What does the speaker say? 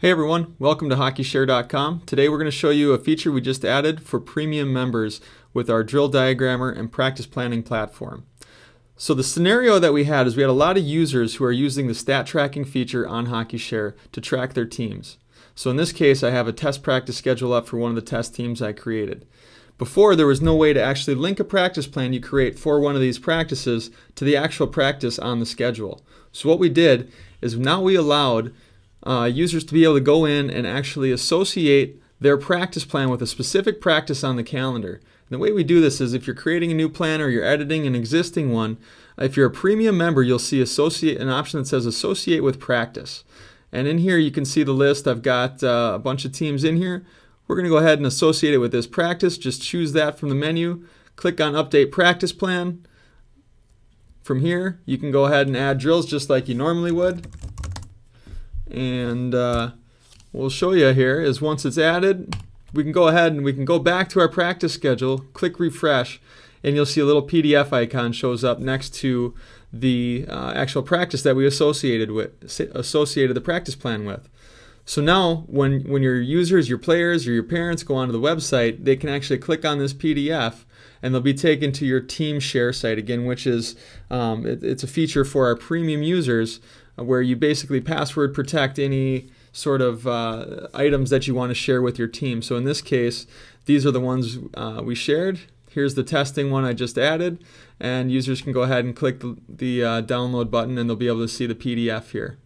Hey everyone, welcome to HockeyShare.com. Today we're going to show you a feature we just added for premium members with our drill diagrammer and practice planning platform. So the scenario that we had is we had a lot of users who are using the stat tracking feature on HockeyShare to track their teams. So in this case I have a test practice schedule up for one of the test teams I created. Before there was no way to actually link a practice plan you create for one of these practices to the actual practice on the schedule. So what we did is now we allowed uh, users to be able to go in and actually associate their practice plan with a specific practice on the calendar. And the way we do this is if you're creating a new plan or you're editing an existing one, if you're a premium member, you'll see associate an option that says associate with practice. And in here you can see the list. I've got uh, a bunch of teams in here. We're going to go ahead and associate it with this practice. Just choose that from the menu. Click on Update Practice Plan. From here, you can go ahead and add drills just like you normally would and uh, we'll show you here is once it's added we can go ahead and we can go back to our practice schedule click refresh and you'll see a little PDF icon shows up next to the uh, actual practice that we associated with associated the practice plan with so now when when your users your players or your parents go onto the website they can actually click on this PDF and they'll be taken to your team share site again which is um, it, it's a feature for our premium users where you basically password protect any sort of uh, items that you want to share with your team. So in this case, these are the ones uh, we shared. Here's the testing one I just added, and users can go ahead and click the, the uh, download button and they'll be able to see the PDF here.